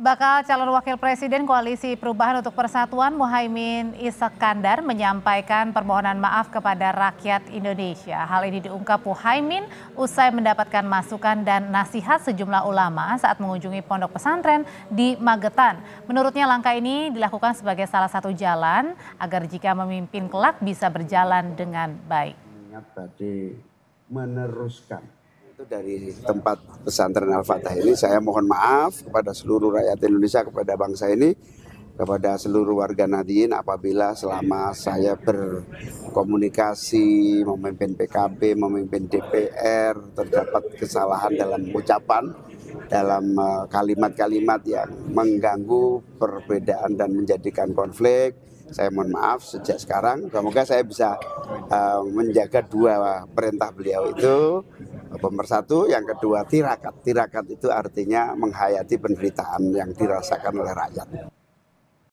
Bakal calon wakil presiden Koalisi Perubahan untuk Persatuan Muhaimin Iskandar menyampaikan permohonan maaf kepada rakyat Indonesia. Hal ini diungkap Muhaimin usai mendapatkan masukan dan nasihat sejumlah ulama saat mengunjungi pondok pesantren di Magetan. Menurutnya langkah ini dilakukan sebagai salah satu jalan agar jika memimpin kelak bisa berjalan dengan baik. Ingat tadi meneruskan itu dari tempat pesantren Al-Fatah ini saya mohon maaf kepada seluruh rakyat Indonesia, kepada bangsa ini, kepada seluruh warga Nadiin apabila selama saya berkomunikasi, memimpin PKB, memimpin DPR, terdapat kesalahan dalam ucapan, dalam eh, kalimat-kalimat yang mengganggu perbedaan dan menjadikan konflik. Saya mohon maaf sejak sekarang, semoga saya bisa uh, menjaga dua perintah beliau itu pemersatu, yang kedua tirakat. Tirakat itu artinya menghayati penderitaan yang dirasakan oleh rakyat.